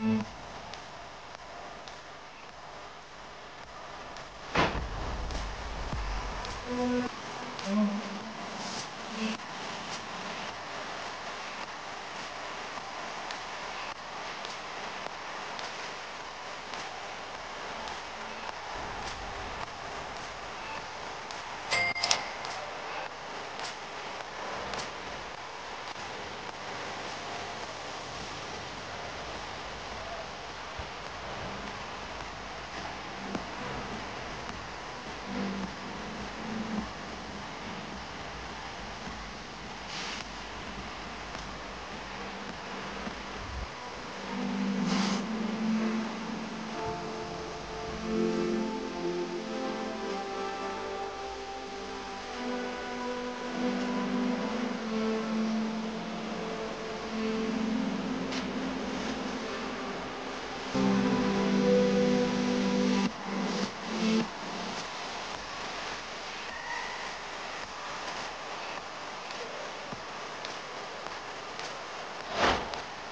Mm-hmm.